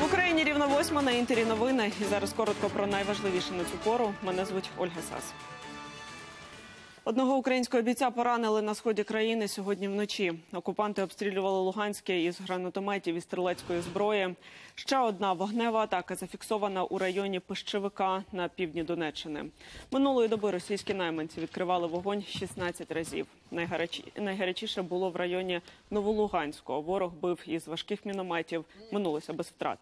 В Україні рівно восьма на інтері новини. І зараз коротко про найважливіше на цю пору. Мене звуть Ольга Сас. Одного українського бійця поранили на сході країни сьогодні вночі. Окупанти обстрілювали Луганське із гранатометів і стрілецької зброї. Ще одна вогнева атака зафіксована у районі Пищевика на півдні Донеччини. Минулої доби російські найманці відкривали вогонь 16 разів. Найгарячі- Найгарячіше було в районі Новолуганського. Ворог бив із важких мінометів. Минулося без втрат.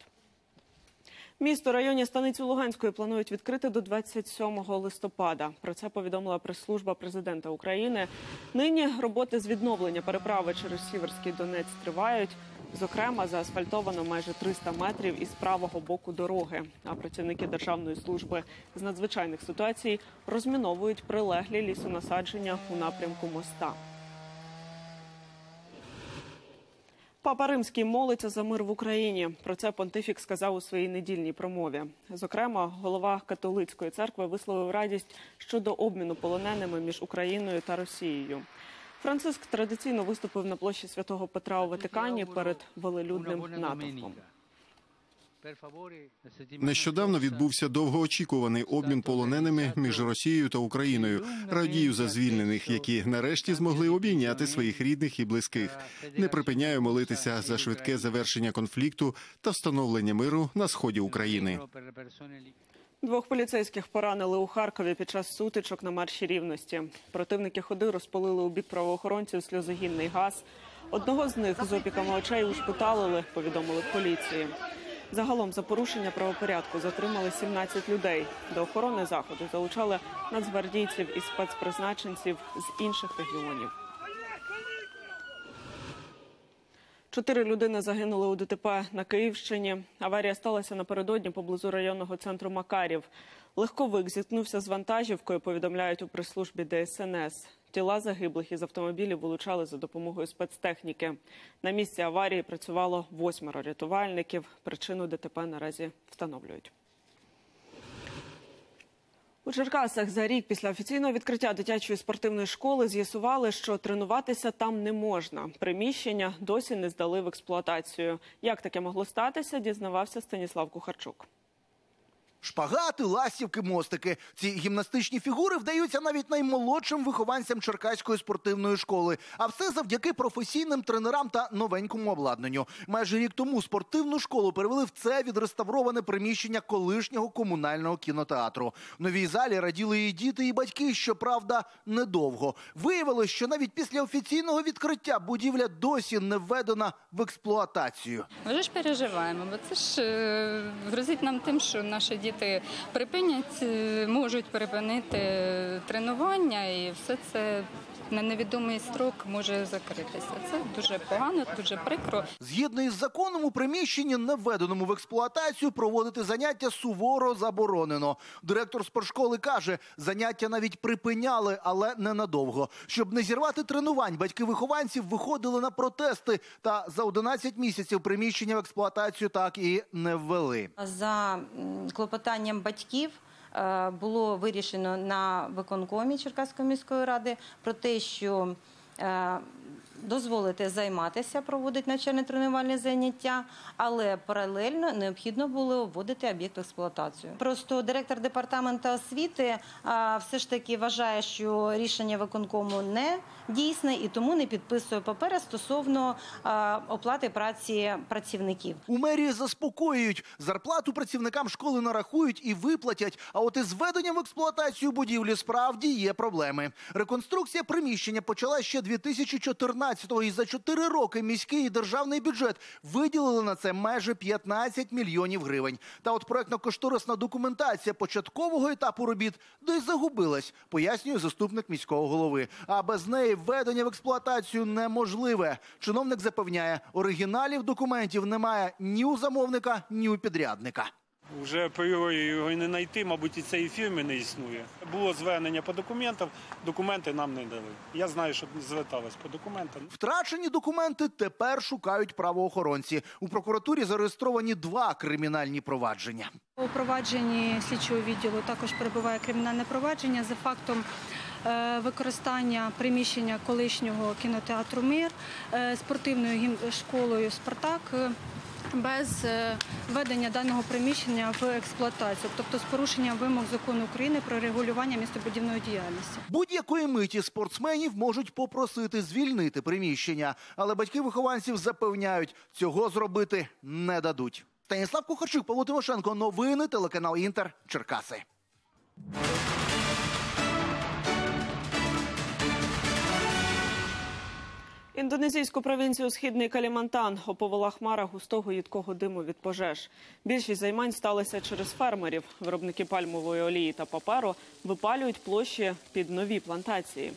Місто районі станиці Луганської планують відкрити до 27 листопада. Про це повідомила прес-служба президента України. Нині роботи з відновлення переправи через Сіверський Донець тривають. Зокрема, заасфальтовано майже 300 метрів із правого боку дороги. А працівники Державної служби з надзвичайних ситуацій розміновують прилеглі лісонасадження у напрямку моста. Папа Римський молиться за мир в Україні. Про це понтифік сказав у своїй недільній промові. Зокрема, голова католицької церкви висловив радість щодо обміну полоненими між Україною та Росією. Франциск традиційно виступив на площі святого Петра у Ватикані перед велелюдним натовпом. Нещодавно відбувся довгоочікуваний обмін полоненими між Росією та Україною. Радію за звільнених, які нарешті змогли обійняти своїх рідних і близьких. Не припиняю молитися за швидке завершення конфлікту та встановлення миру на сході України. Двох поліцейських поранили у Харкові під час сутичок на марші рівності. Противники ходи розпалили у бік правоохоронців сльозогінний газ. Одного з них з опіками очей ушпиталили, повідомили в поліції. Загалом за порушення правопорядку затримали 17 людей. До охорони заходу залучали нацгвардійців і спецпризначенців з інших регіонів. Чотири людини загинули у ДТП на Київщині. Аварія сталася напередодні поблизу районного центру Макарів. Легковик зіткнувся з вантажівкою. Повідомляють у прес-службі ДСНС. Тіла загиблих із автомобілів вилучали за допомогою спецтехніки. На місці аварії працювало восьмеро рятувальників. Причину ДТП наразі встановлюють. У Черкасах за рік після офіційного відкриття дитячої спортивної школи з'ясували, що тренуватися там не можна. Приміщення досі не здали в експлуатацію. Як таке могло статися, дізнавався Станіслав Кухарчук. Шпагати, ластівки, мостики. Ці гімнастичні фігури вдаються навіть наймолодшим вихованцям Черкаської спортивної школи. А все завдяки професійним тренерам та новенькому обладнанню. Майже рік тому спортивну школу перевели в це відреставроване приміщення колишнього комунального кінотеатру. В новій залі раділи і діти, і батьки. Щоправда, недовго. Виявилось, що навіть після офіційного відкриття будівля досі не введена в експлуатацію. Вже ж переживаємо, бо це ж е, грозить нам тим, що наші діти припинять, е, можуть припинити тренування, і все це на невідомий строк може закритися. Це дуже погано, дуже прикро. Згідно із законом, у приміщенні, не введеному в експлуатацію, проводити заняття суворо заборонено. Директор спортшколи каже, заняття навіть припиняли, але ненадовго. Щоб не зірвати тренувань, батьки вихованців виходили на протести. Та за 11 місяців приміщення в експлуатацію так і не ввели. За м, клопотанням батьків е, було вирішено на виконкомі Черкаської міської ради про те, що е, дозволити займатися, проводити навчально-тренувальні заняття, але паралельно необхідно було вводити об'єкт в експлуатацію. Просто директор департаменту освіти все ж таки вважає, що рішення виконкому не дійсне і тому не підписує папери стосовно оплати праці працівників. У мерії заспокоюють, зарплату працівникам школи нарахують і виплатять. А от із введенням в експлуатацію будівлі справді є проблеми. Реконструкція приміщення почала ще 2014-го, і за 4 роки міський і державний бюджет виділили на це майже 15 мільйонів гривень. Та от проектно-кошторисна документація початкового етапу робіт десь загубилась, пояснює заступник міського голови. А без неї введення в експлуатацію неможливе. Чиновник запевняє, оригіналів документів немає ні у замовника, ні у підрядника. Вже апріорі його не знайти, мабуть, і цієї фірми не існує. Було звернення по документам, документи нам не дали. Я знаю, що звертались по документам. Втрачені документи тепер шукають правоохоронці. У прокуратурі зареєстровані два кримінальні провадження. У провадженні слідчого відділу також перебуває кримінальне провадження за фактом е, використання приміщення колишнього кінотеатру Мир е, спортивною школою Спартак. Без е, введення даного приміщення в експлуатацію, тобто з порушенням вимог закону України про регулювання містобудівної діяльності. Будь-якої миті спортсменів можуть попросити звільнити приміщення, але батьки вихованців запевняють, цього зробити не дадуть. Станіслав Кухарчук, Павло Тимошенко, новини, телеканал Інтер, Черкаси. Індонезійську провінцію Східний Калімантан оповела хмара густого їдкого диму від пожеж. Більшість займань сталися через фермерів. Виробники пальмової олії та паперу випалюють площі під нові плантації.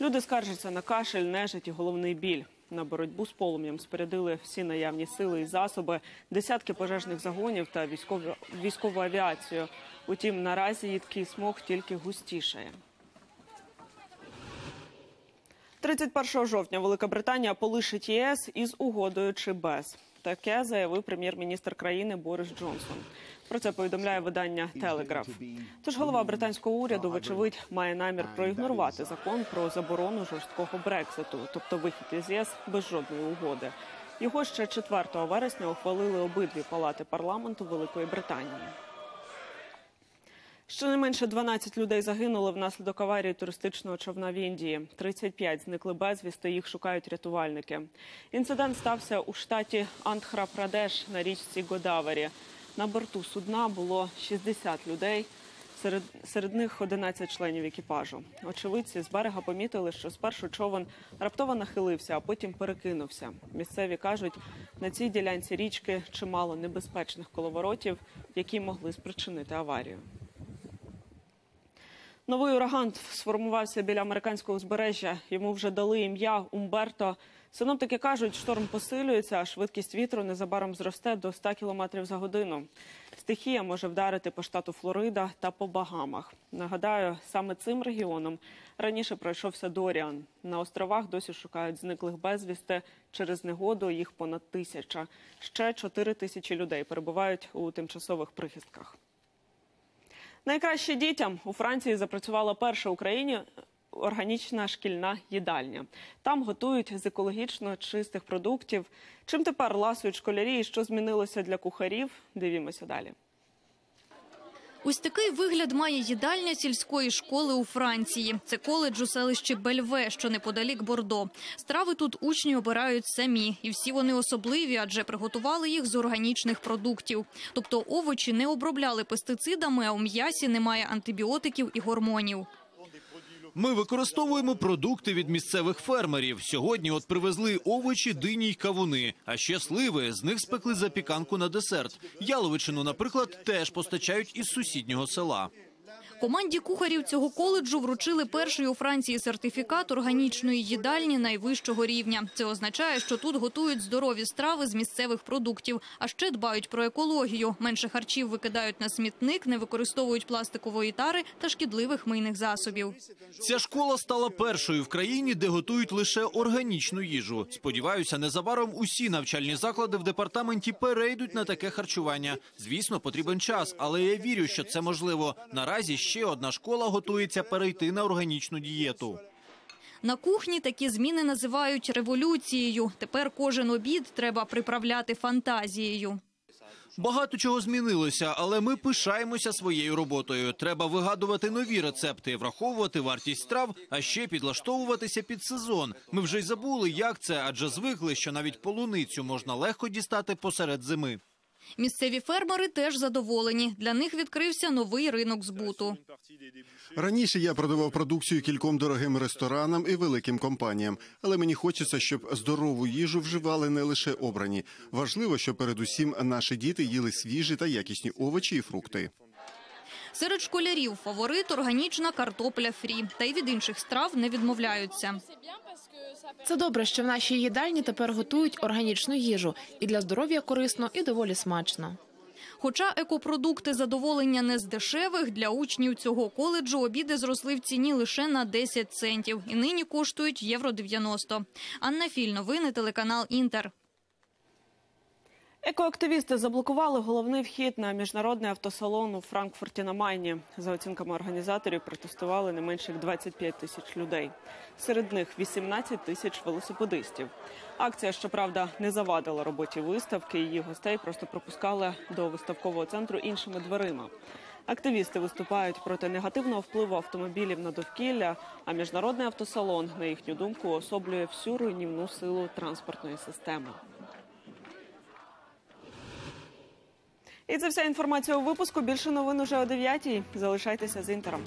Люди скаржаться на кашель, нежить і головний біль. На боротьбу з полум'ям спорядили всі наявні сили і засоби, десятки пожежних загонів та військову, військову авіацію. Утім, наразі їдкий смог тільки густішає. 31 жовтня Велика Британія полишить ЄС із угодою чи без. Таке заявив прем'єр-міністр країни Борис Джонсон. Про це повідомляє видання Телеграф. Тож голова британського уряду, вочевидь, має намір проігнорувати закон про заборону жорсткого брекситу, тобто вихід із ЄС без жодної угоди. Його ще 4 вересня ухвалили обидві палати парламенту Великої Британії. Щонайменше 12 людей загинули внаслідок аварії туристичного човна в Індії. 35 зникли безвісти, їх шукають рятувальники. Інцидент стався у штаті Антхра-Прадеш на річці Годаварі. На борту судна було 60 людей. Серед, серед них 11 членів екіпажу. Очевидці з берега помітили, що спершу човен раптово нахилився, а потім перекинувся. Місцеві кажуть, на цій ділянці річки чимало небезпечних коловоротів, які могли спричинити аварію. Новий ураган сформувався біля американського узбережжя. Йому вже дали ім'я Умберто. Синоптики кажуть, шторм посилюється, а швидкість вітру незабаром зросте до 100 км за годину. Стихія може вдарити по штату Флорида та по Багамах. Нагадаю, саме цим регіоном раніше пройшовся Доріан. На островах досі шукають зниклих безвісти. Через негоду їх понад тисяча. Ще 4 тисячі людей перебувають у тимчасових прихистках. Найкраще дітям у Франції запрацювала перша в Україні органічна шкільна їдальня. Там готують з екологічно чистих продуктів. Чим тепер ласують школярі і що змінилося для кухарів? Дивімося далі. Ось такий вигляд має їдальня сільської школи у Франції. Це коледж у селищі Бельве, що неподалік Бордо. Страви тут учні обирають самі, і всі вони особливі, адже приготували їх з органічних продуктів. Тобто овочі не обробляли пестицидами, а у м'ясі немає антибіотиків і гормонів. Ми використовуємо продукти від місцевих фермерів. Сьогодні от привезли овочі, дині й кавуни, а ще сливи. З них спекли запіканку на десерт. Яловичину, наприклад, теж постачають із сусіднього села. Команді кухарів цього коледжу вручили перший у Франції сертифікат органічної їдальні найвищого рівня. Це означає, що тут готують здорові страви з місцевих продуктів, а ще дбають про екологію. Менше харчів викидають на смітник, не використовують пластикової тари та шкідливих мийних засобів. Ця школа стала першою в країні, де готують лише органічну їжу. Сподіваюся, незабаром усі навчальні заклади в департаменті перейдуть на таке харчування. Звісно, потрібен час, але я вірю, що це можливо. Наразі ще одна школа готується перейти на органічну дієту. На кухні такі зміни називають революцією. Тепер кожен обід треба приправляти фантазією. Багато чого змінилося, але ми пишаємося своєю роботою. Треба вигадувати нові рецепти, враховувати вартість страв, а ще підлаштовуватися під сезон. Ми вже й забули, як це, адже звикли, що навіть полуницю можна легко дістати посеред зими. Місцеві фермери теж задоволені. Для них відкрився новий ринок збуту. Раніше я продавав продукцію кільком дорогим ресторанам і великим компаніям, але мені хочеться, щоб здорову їжу вживали не лише обрані. Важливо, щоб передусім наші діти їли свіжі та якісні овочі і фрукти. Серед школярів фаворит органічна картопля фрі. Та й від інших страв не відмовляються. Це добре, що в нашій їдальні тепер готують органічну їжу і для здоров'я корисно, і доволі смачно. Хоча екопродукти задоволення не з дешевих, для учнів цього коледжу обіди зросли в ціні лише на 10 центів і нині коштують євро 90. Анна Філь, новини, телеканал Інтер. Екоактивісти заблокували головний вхід на міжнародний автосалон у Франкфурті на Майні. За оцінками організаторів, протестували не менше як 25 тисяч людей. Серед них 18 тисяч велосипедистів. Акція, щоправда, не завадила роботі виставки. Її гостей просто пропускали до виставкового центру іншими дверима. Активісти виступають проти негативного впливу автомобілів на довкілля. А міжнародний автосалон, на їхню думку, особлює всю руйнівну силу транспортної системи. І це вся інформація у випуску. Більше новин уже о 9 Залишайтеся з інтером.